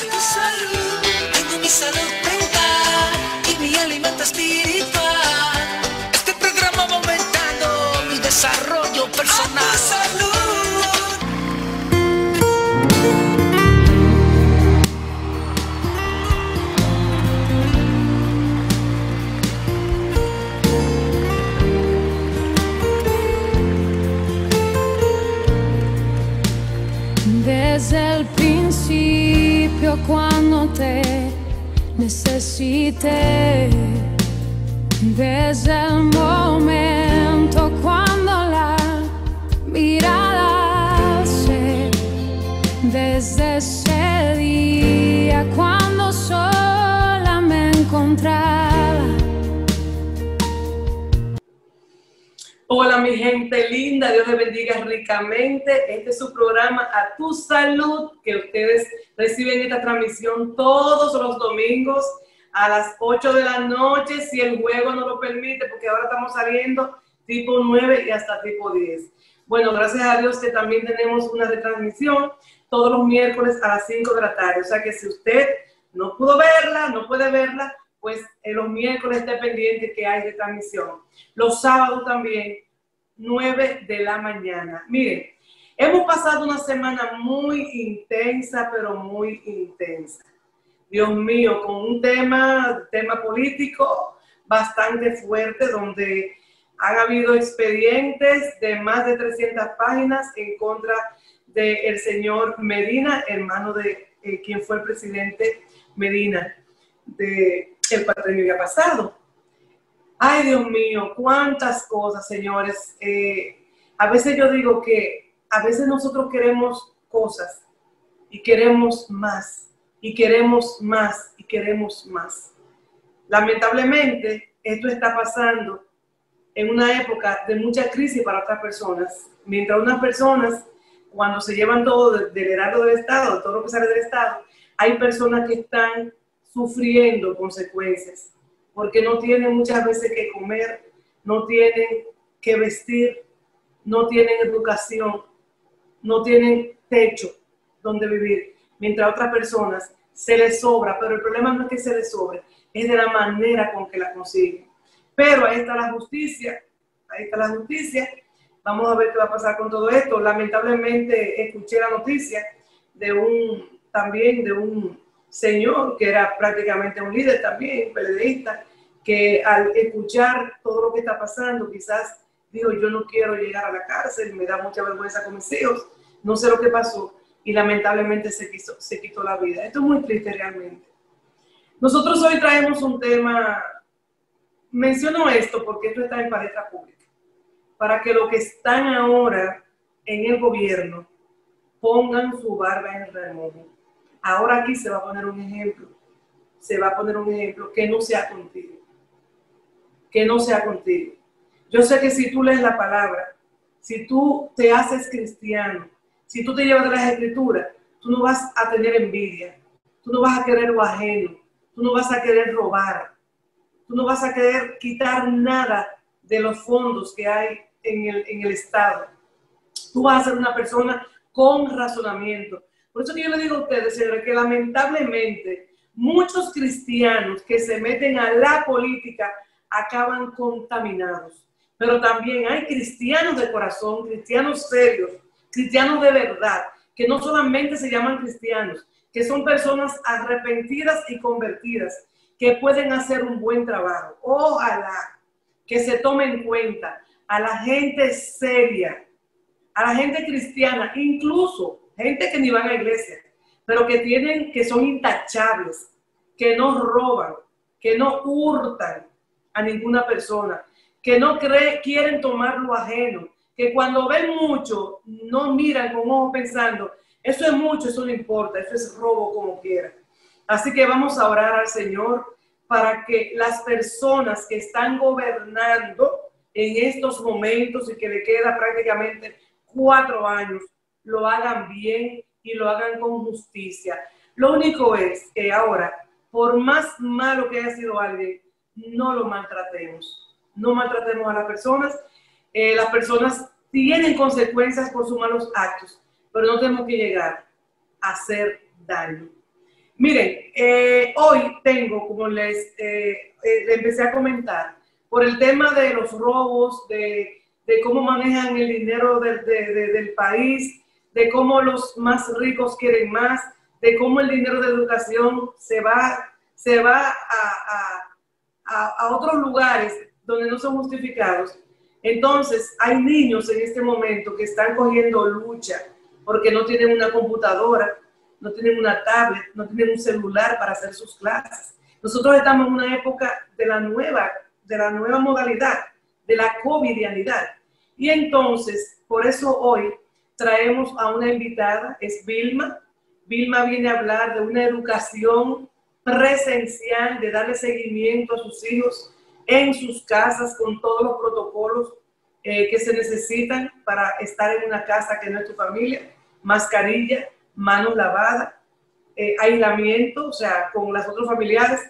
Tengo mi salud mental y mi alimento espiritual. Este programa va aumentando mi desarrollo personal. Principio cuando te necesité, desde el momento cuando la mirada se, desde ese día cuando sola me encontraba. Mi gente linda, Dios les bendiga ricamente. Este es su programa A Tu Salud, que ustedes reciben esta transmisión todos los domingos a las 8 de la noche, si el juego no lo permite, porque ahora estamos saliendo tipo 9 y hasta tipo 10. Bueno, gracias a Dios que también tenemos una retransmisión todos los miércoles a las 5 de la tarde. O sea que si usted no pudo verla, no puede verla, pues en los miércoles esté pendiente que hay retransmisión. Los sábados también, 9 de la mañana. Miren, hemos pasado una semana muy intensa, pero muy intensa. Dios mío, con un tema, tema político bastante fuerte, donde han habido expedientes de más de 300 páginas en contra del señor Medina, hermano de eh, quien fue el presidente Medina de el patrimonio pasado. Ay, Dios mío, cuántas cosas, señores. Eh, a veces yo digo que a veces nosotros queremos cosas y queremos más, y queremos más, y queremos más. Lamentablemente, esto está pasando en una época de mucha crisis para otras personas, mientras unas personas, cuando se llevan todo del heraldo del Estado, todo lo que sale del Estado, hay personas que están sufriendo consecuencias, porque no tienen muchas veces que comer, no tienen que vestir, no tienen educación, no tienen techo donde vivir, mientras a otras personas se les sobra, pero el problema no es que se les sobre, es de la manera con que la consiguen. Pero ahí está la justicia, ahí está la justicia. Vamos a ver qué va a pasar con todo esto. Lamentablemente escuché la noticia de un, también de un señor que era prácticamente un líder también, PLDista, que al escuchar todo lo que está pasando, quizás dijo, yo no quiero llegar a la cárcel, me da mucha vergüenza con mis hijos, no sé lo que pasó, y lamentablemente se, quiso, se quitó la vida. Esto es muy triste realmente. Nosotros hoy traemos un tema, menciono esto porque esto está en palestra pública, para que los que están ahora en el gobierno pongan su barba en remojo. Ahora aquí se va a poner un ejemplo, se va a poner un ejemplo que no sea contigo, que no sea contigo. Yo sé que si tú lees la palabra, si tú te haces cristiano, si tú te llevas de las escrituras, tú no vas a tener envidia, tú no vas a querer lo ajeno, tú no vas a querer robar, tú no vas a querer quitar nada de los fondos que hay en el, en el Estado. Tú vas a ser una persona con razonamiento. Por eso que yo le digo a ustedes, señores, que lamentablemente muchos cristianos que se meten a la política acaban contaminados. Pero también hay cristianos de corazón, cristianos serios, cristianos de verdad, que no solamente se llaman cristianos, que son personas arrepentidas y convertidas, que pueden hacer un buen trabajo. Ojalá que se tome en cuenta a la gente seria, a la gente cristiana, incluso gente que ni van a iglesia, pero que tienen, que son intachables, que no roban, que no hurtan a ninguna persona, que no cree, quieren tomar lo ajeno, que cuando ven mucho no miran con ojo pensando, eso es mucho, eso no importa, eso es robo como quiera. Así que vamos a orar al Señor para que las personas que están gobernando en estos momentos y que le queda prácticamente cuatro años, lo hagan bien y lo hagan con justicia. Lo único es que ahora, por más malo que haya sido alguien, no lo maltratemos. No maltratemos a las personas. Eh, las personas tienen consecuencias por sus malos actos, pero no tenemos que llegar a hacer daño. Miren, eh, hoy tengo, como les eh, eh, empecé a comentar, por el tema de los robos, de, de cómo manejan el dinero de- de- de- del país, de cómo los más ricos quieren más, de cómo el dinero de educación se va, se va a, a- a- otros lugares donde no son justificados. Entonces, hay niños en este momento que están cogiendo lucha porque no tienen una computadora, no tienen una tablet, no tienen un celular para hacer sus clases. Nosotros estamos en una época de la nueva, de la nueva modalidad, de la covidianidad. Y entonces, por eso hoy traemos a una invitada, es Vilma. Vilma viene a hablar de una educación presencial, de darle seguimiento a sus hijos en sus casas con todos los protocolos eh, que se necesitan para estar en una casa que no es tu familia, mascarilla, manos lavadas, eh, aislamiento, o sea, con las otros familiares,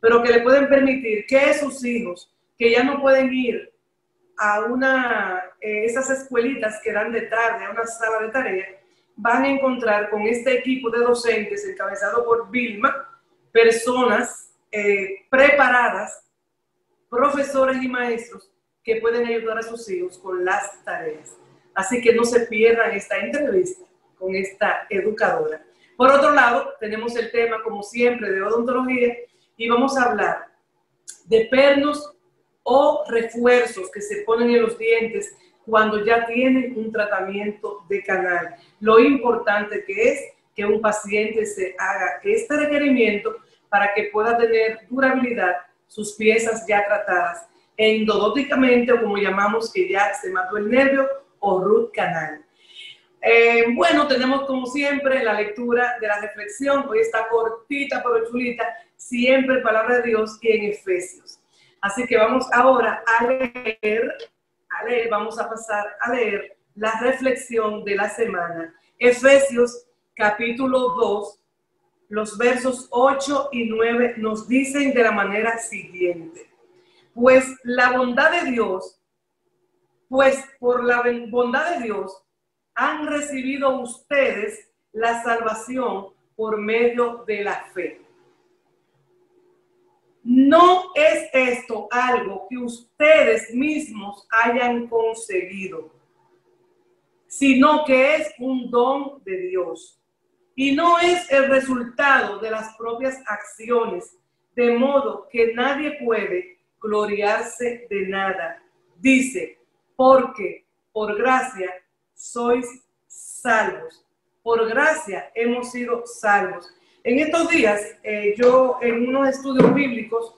pero que le pueden permitir que sus hijos, que ya no pueden ir a una, eh, esas escuelitas que dan de tarde, a una sala de tarea, van a encontrar con este equipo de docentes encabezado por Vilma, personas eh, preparadas, profesores y maestros que pueden ayudar a sus hijos con las tareas. Así que no se pierdan esta entrevista con esta educadora. Por otro lado, tenemos el tema, como siempre, de odontología y vamos a hablar de pernos o refuerzos que se ponen en los dientes cuando ya tienen un tratamiento de canal. Lo importante que es que un paciente se haga este requerimiento para que pueda tener durabilidad sus piezas ya tratadas endodóticamente o como llamamos que ya se mató el nervio o root canal. Eh, bueno, tenemos como siempre la lectura de la reflexión. Hoy está cortita pero chulita, siempre palabra de Dios y en Efesios. Así que vamos ahora a leer, a leer, vamos a pasar a leer la reflexión de la semana. Efesios capítulo 2, los versos 8 y 9 nos dicen de la manera siguiente. Pues la bondad de Dios, pues por la bondad de Dios han recibido ustedes la salvación por medio de la fe. No es esto algo que ustedes mismos hayan conseguido, sino que es un don de Dios. Y no es el resultado de las propias acciones, de modo que nadie puede gloriarse de nada. Dice, porque por gracia sois salvos. Por gracia hemos sido salvos. En estos días, eh, yo en unos estudios bíblicos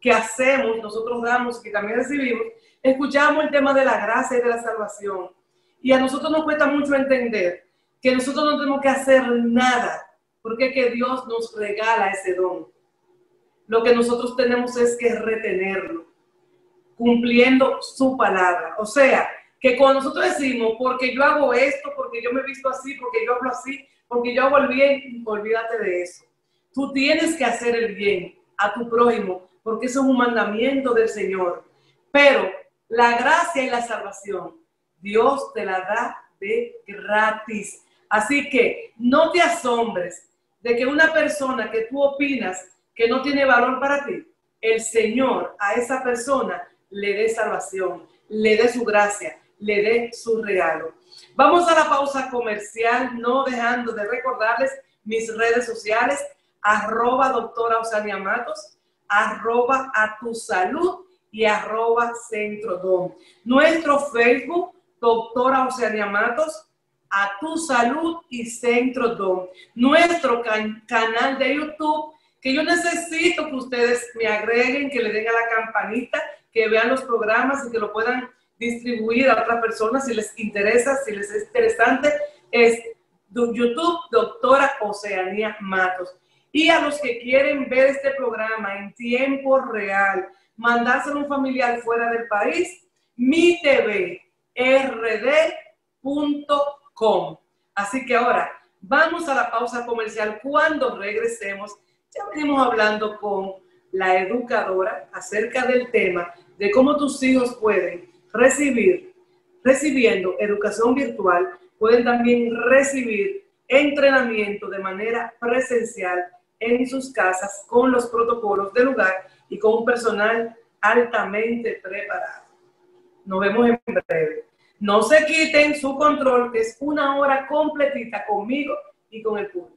que hacemos, nosotros damos, que también recibimos, escuchamos el tema de la gracia y de la salvación. Y a nosotros nos cuesta mucho entender que nosotros no tenemos que hacer nada, porque que Dios nos regala ese don. Lo que nosotros tenemos es que retenerlo, cumpliendo su palabra. O sea, que cuando nosotros decimos, porque yo hago esto, porque yo me visto así, porque yo hablo así, porque yo hago el bien, olvídate de eso. Tú tienes que hacer el bien a tu prójimo, porque eso es un mandamiento del Señor. Pero la gracia y la salvación, Dios te la da de gratis. Así que no te asombres de que una persona que tú opinas que no tiene valor para ti, el Señor a esa persona le dé salvación, le dé su gracia, le dé su regalo. Vamos a la pausa comercial, no dejando de recordarles mis redes sociales, arroba doctora Osania Matos, arroba a tu salud y arroba centro dom. Nuestro Facebook, doctora Oceania Matos, a tu salud y centro dom. Nuestro can canal de YouTube, que yo necesito que ustedes me agreguen, que le den a la campanita, que vean los programas y que lo puedan distribuir a otras personas si les interesa, si les es interesante, es YouTube Doctora Oceanía Matos. Y a los que quieren ver este programa en tiempo real, mandárselo a un familiar fuera del país, mi TV, Así que ahora vamos a la pausa comercial. Cuando regresemos, ya venimos hablando con la educadora acerca del tema de cómo tus hijos pueden recibir, recibiendo educación virtual, pueden también recibir entrenamiento de manera presencial en sus casas con los protocolos del lugar y con un personal altamente preparado. Nos vemos en breve. No se quiten su control, que es una hora completita conmigo y con el público.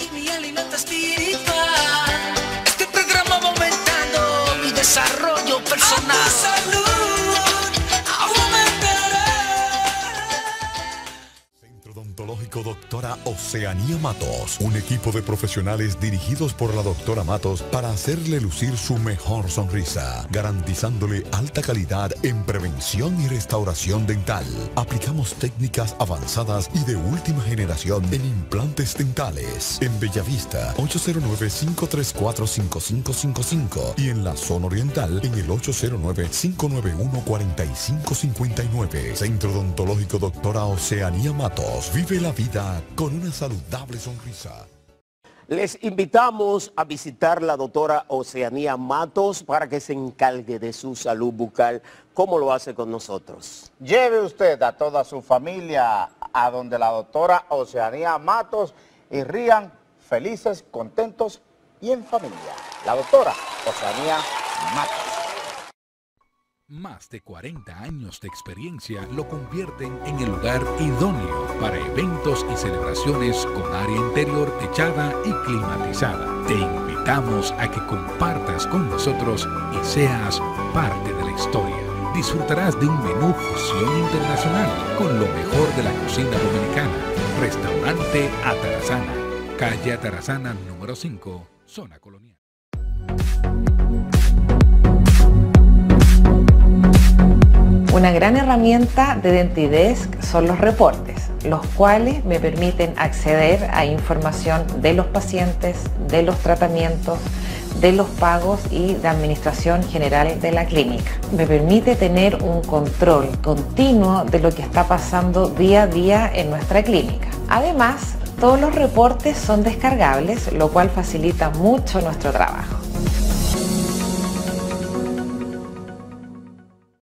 y mi alimento espiritual. Este programa va aumentando mi desarrollo personal. salud Centro Odontológico Doctora Oceanía Matos, un equipo de profesionales dirigidos por la doctora Matos para hacerle lucir su mejor sonrisa, garantizándole alta calidad en prevención y restauración dental. Aplicamos técnicas avanzadas y de última generación en implantes dentales. En Bellavista, 809-534-5555 y en la zona oriental en el 809-591-4559. Centro Odontológico Doctora Oceanía Matos. Vive la vida con una saludable sonrisa. Les invitamos a visitar la doctora Oceanía Matos para que se encargue de su salud bucal, como lo hace con nosotros. Lleve usted a toda su familia a donde la doctora Oceanía Matos y rían felices, contentos y en familia. La doctora Oceanía Matos. Más de 40 años de experiencia lo convierten en el lugar idóneo para eventos y celebraciones con área interior techada y climatizada. Te invitamos a que compartas con nosotros y seas parte de la historia. Disfrutarás de un menú fusión internacional con lo mejor de la cocina dominicana. Restaurante Atarazana, calle Atarazana número 5, zona colonial. Una gran herramienta de Dentidesk son los reportes, los cuales me permiten acceder a información de los pacientes, de los tratamientos, de los pagos y de administración general de la clínica. Me permite tener un control continuo de lo que está pasando día a día en nuestra clínica. Además, todos los reportes son descargables, lo cual facilita mucho nuestro trabajo.